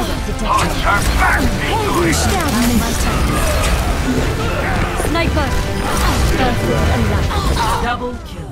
Coming out! Sniper! Double kill.